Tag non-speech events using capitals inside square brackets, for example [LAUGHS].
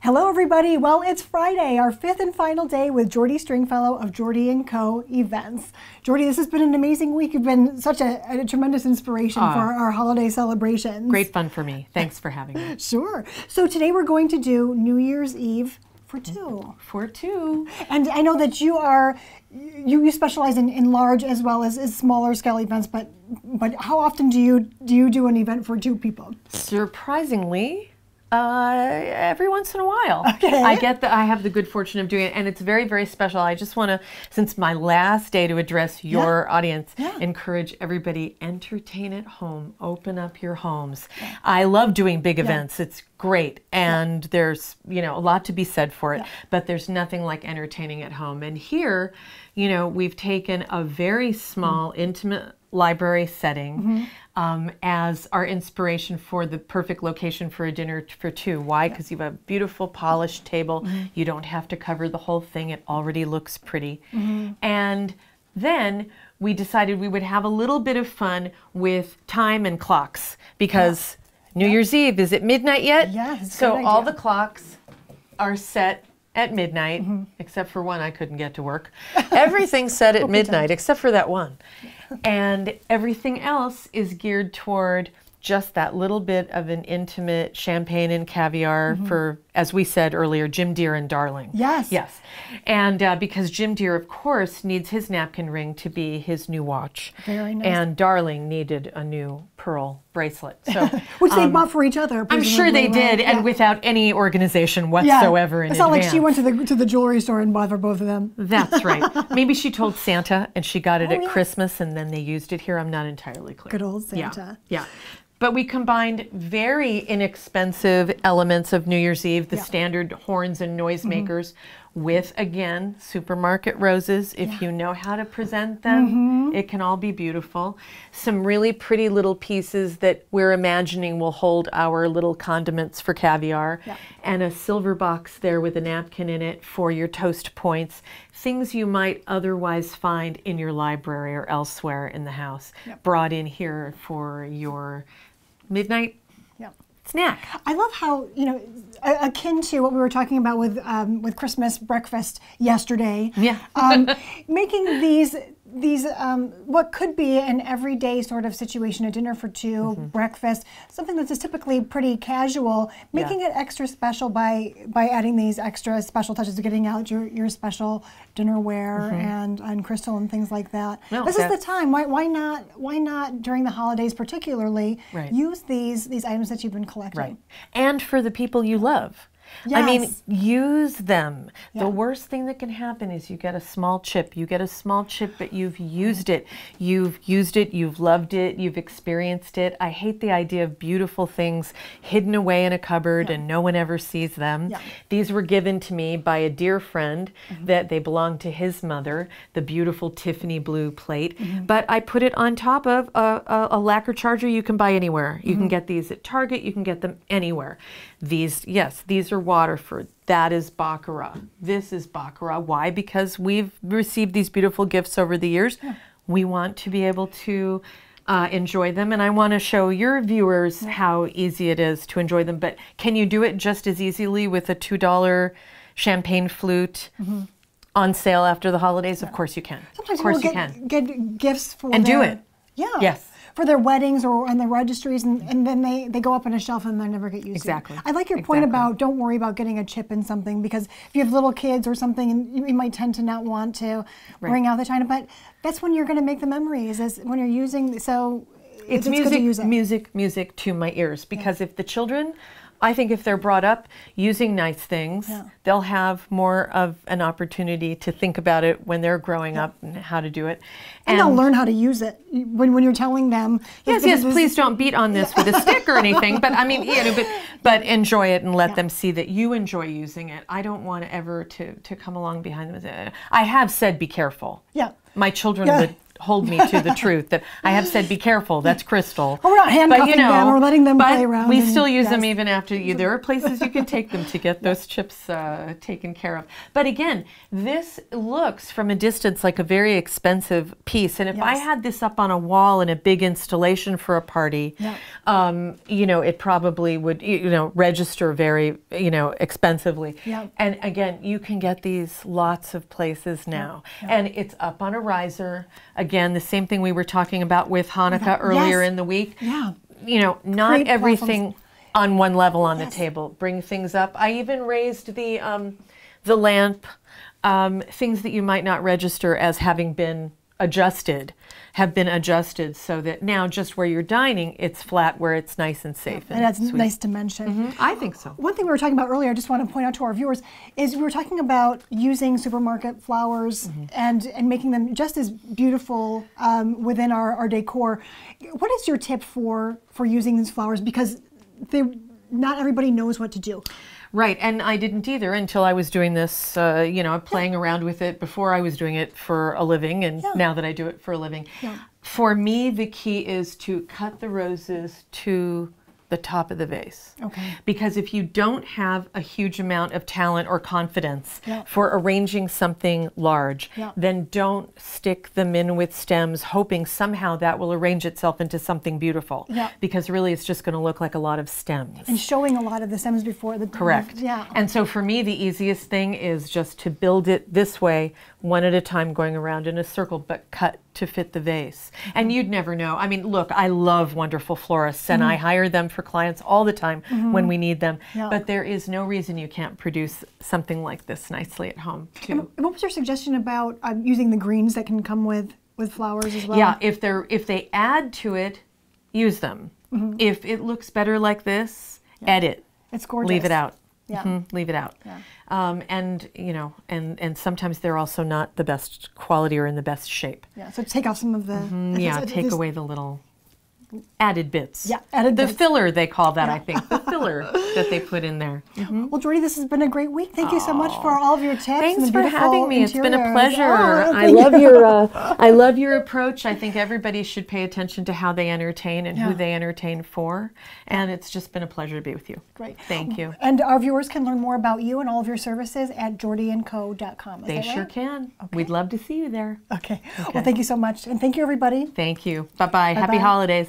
Hello, everybody. Well, it's Friday, our fifth and final day with Jordi Stringfellow of Jordi & Co. Events. Jordi, this has been an amazing week. You've been such a, a tremendous inspiration Aw. for our holiday celebrations. Great fun for me. Thanks for having me. [LAUGHS] Sure. So today we're going to do New Year's Eve for two. For two. And I know that you are, you, you specialize in, in large as well as, as smaller scale events, but but how often do you do you do an event for two people? Surprisingly, uh, every once in a while. Okay. I get that I have the good fortune of doing it, and it's very, very special. I just want to, since my last day to address your audience, Yeah. encourage everybody entertain at home. Open up your homes. I love doing big events. It's great, and there's you know a lot to be said for it. But there's nothing like entertaining at home. And here, you know, we've taken a very small, intimate library setting um, as our inspiration for the perfect location for a dinner for two. Why? Because you have a beautiful polished table. You don't have to cover the whole thing. It already looks pretty. And then we decided we would have a little bit of fun with time and clocks because New Year's Eve is it midnight yet? Yes, So all the clocks are set at midnight, except for one I couldn't get to work. Everything's set at [LAUGHS] midnight except for that one. And everything else is geared toward just that little bit of an intimate champagne and caviar mm-hmm. for, as we said earlier, Jim Dear and Darling. Yes. Yes. And uh, because Jim Dear, of course, needs his napkin ring to be his new watch. Very nice. And Darling needed a new pearl bracelet. So [LAUGHS] Which they bought for each other. I'm sure they did, and without any organization Yeah. whatsoever in It's not like she went to the to the jewelry store and bought for both of them. That's right. [LAUGHS] Maybe she told Santa and she got it Oh, at yeah. Christmas and then they used it here. I'm not entirely clear. Good old Yeah, Santa. Yeah. But we combined very inexpensive elements of New Year's Eve, the Yeah. Mm-hmm. standard horns and noisemakers, with again supermarket roses. If you know how to present them, Mm-hmm. it can all be beautiful. Some really pretty little pieces that we're imagining will hold our little condiments for caviar, Yeah. and a silver box there with a napkin in it for your toast points. Things you might otherwise find in your library or elsewhere in the house, brought in here for your midnight Yeah. snack. I love how you know, akin to what we were talking about with um, with Christmas breakfast yesterday. Yeah. um, [LAUGHS] making these these um, what could be an everyday sort of situation, a dinner for 2 Mm-hmm. breakfast, something that's just typically pretty casual, making it extra special by by adding these extra special touches, getting out your, your special dinnerware and and crystal and things like that. No, this is the time. Why why not why not during the holidays particularly Right. use these these items that you've been collecting? Right. And for the people you love. I mean, use them. Yeah. The worst thing that can happen is you get a small chip. You get a small chip, but you've used it. You've used it, you've loved it, you've experienced it. I hate the idea of beautiful things hidden away in a cupboard and no one ever sees them. Yeah. These were given to me by a dear friend mm-hmm. that they belonged to his mother, the beautiful Tiffany blue plate. Mm-hmm. But I put it on top of a, a, a lacquer charger you can buy anywhere. You can mm-hmm. get these at Target, you can get them anywhere. These, yes, these are Waterford. That is Baccarat. This is Baccarat. Why? Because we've received these beautiful gifts over the years. We want to be able to uh, enjoy them, and I want to show your viewers how easy it is to enjoy them. But can you do it just as easily with a $2 champagne flute on sale after the holidays? Of course you can. Sometimes of course you get, can. get gifts for And do it. Yeah. Yes. For their weddings or on their registries, and, and then they, they go up on a shelf and they never get used. Exactly. exactly I like your point Exactly. about don't worry about getting a chip in something because if you have little kids or something, and you, you might tend to not want to bring out the china, but that's when you're going to make the memories. Is when you're using. So it's, to music, use it. music, music to my ears. Because if the children, I think if they're brought up using nice things, Yeah. they'll have more of an opportunity to think about it when they're growing up and how to do it. And, they'll learn how to use it when, when you're telling them. Yes, yes. Please don't beat on this with a stick or anything. But I mean, you know, but [LAUGHS] but enjoy it and let them see that you enjoy using it. I don't want ever to to come along behind them. I have said, be careful. Yeah. My children Yeah. would hold me to the [LAUGHS] truth that I have said be careful. That's crystal. Well, we're not handcuffing them, we're letting them but play around We and- still use them even after you. There are places you can take them to get those chips uh, taken care of. But again, this looks from a distance like a very expensive piece. And if I had this up on a wall in a big installation for a party, Yeah. um, you know, it probably would, you you know, register very, you know, expensively. Yeah. And again, you can get these lots of places now. And it's up on a riser. Again, the same thing we were talking about with Hanukkah earlier Yes. in the week. Yeah. You know, not Great everything on one level on Yes. the table. Bring things up. I even raised the um, the lamp, um, things that you might not register as having been adjusted have been adjusted so that now just where you're dining it's flat where it's nice and safe and, And that's sweet. nice to mention. I think so. One thing we were talking about earlier, I just want to point out to our viewers, is we were talking about using supermarket flowers Mm-hmm. and, and making them just as beautiful um, within our, our decor. What is your tip for, for using these flowers? Because they, not everybody knows what to do. Right, and I didn't either until I was doing this, uh, you know, playing around with it before I was doing it for a living, and Yeah. now that I do it for a living. Yeah. For me, the key is to cut the roses to the top of the vase. Okay. Because if you don't have a huge amount of talent or confidence Yeah. for arranging something large, Yeah. then don't stick them in with stems hoping somehow that will arrange itself into something beautiful. Yeah. Because really it's just going to look like a lot of stems. And showing a lot of the stems before the Correct. Yeah. And so for me, the easiest thing is just to build it this way, one at a time, going around in a circle, but cut to fit the vase. And you'd never know. I mean, look, I love wonderful florists, and I hire them for clients all the time when we need them. Yeah. But there is no reason you can't produce something like this nicely at home, too. And what was your suggestion about um, using the greens that can come with, with flowers as well? Yeah, if they're if they add to it, use them. Mm-hmm. If it looks better like this, edit. It's gorgeous. Leave it out. Yeah. Mhm, leave it out. Yeah. Um, and you know, and and sometimes they're also not the best quality or in the best shape. Yeah, so take off some of the. Mm-hmm. Yeah, [LAUGHS] take away the little added bits. Yeah, added the bits. filler they call that. I think the filler that they put in there. [LAUGHS] Well, Jordi, this has been a great week. Thank you so much for all of your tips. Thanks for having me. It's been a pleasure. Oh, I love you. your uh, [LAUGHS] I love your approach. I think everybody should pay attention to how they entertain and Yeah. who they entertain for. And it's just been a pleasure to be with you. Great. Thank you. And our viewers can learn more about you and all of your services at jordiandco.com. Is They sure right? can. We'd love to see you there. Okay. Well, thank you so much. And thank you, everybody. Thank you. Bye bye. Happy Bye-bye. holidays.